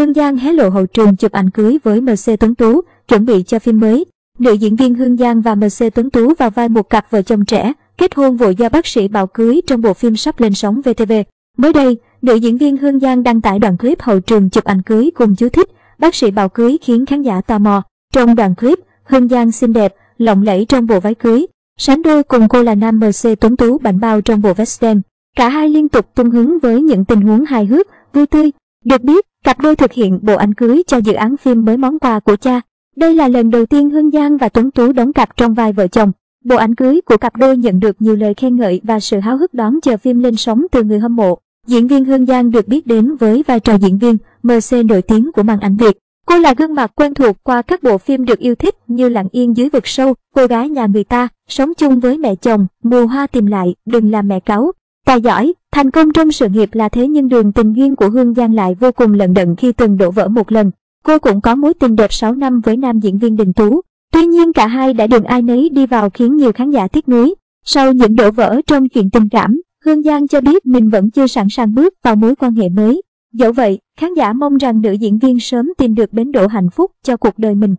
Hương Giang hé lộ hậu trường chụp ảnh cưới với MC Tuấn Tú, chuẩn bị cho phim mới. Nữ diễn viên Hương Giang và MC Tuấn Tú vào vai một cặp vợ chồng trẻ, kết hôn vội do bác sĩ bảo cưới trong bộ phim sắp lên sóng VTV. Mới đây, nữ diễn viên Hương Giang đăng tải đoạn clip hậu trường chụp ảnh cưới cùng chú thích, bác sĩ bảo cưới khiến khán giả tò mò. Trong đoạn clip, Hương Giang xinh đẹp, lộng lẫy trong bộ váy cưới, sánh đôi cùng cô là nam MC Tuấn Tú bảnh bao trong bộ vest đen. Cả hai liên tục tung hứng với những tình huống hài hước, vui tươi. Được biết, cặp đôi thực hiện bộ ảnh cưới cho dự án phim mới món quà của cha. Đây là lần đầu tiên Hương Giang và Tuấn Tú đóng cặp trong vai vợ chồng. Bộ ảnh cưới của cặp đôi nhận được nhiều lời khen ngợi và sự háo hức đón chờ phim lên sóng từ người hâm mộ. Diễn viên Hương Giang được biết đến với vai trò diễn viên MC nổi tiếng của màn ảnh Việt. Cô là gương mặt quen thuộc qua các bộ phim được yêu thích như Lặng Yên dưới vực sâu, Cô gái nhà người ta, Sống chung với mẹ chồng, Mùa hoa tìm lại, Đừng làm mẹ cáu. Tài giỏi, thành công trong sự nghiệp là thế nhưng đường tình duyên của Hương Giang lại vô cùng lận đận khi từng đổ vỡ một lần. Cô cũng có mối tình đẹp 6 năm với nam diễn viên Đình Tú. Tuy nhiên cả hai đã đường ai nấy đi vào khiến nhiều khán giả tiếc nuối. Sau những đổ vỡ trong chuyện tình cảm, Hương Giang cho biết mình vẫn chưa sẵn sàng bước vào mối quan hệ mới. Dẫu vậy, khán giả mong rằng nữ diễn viên sớm tìm được bến đỗ hạnh phúc cho cuộc đời mình.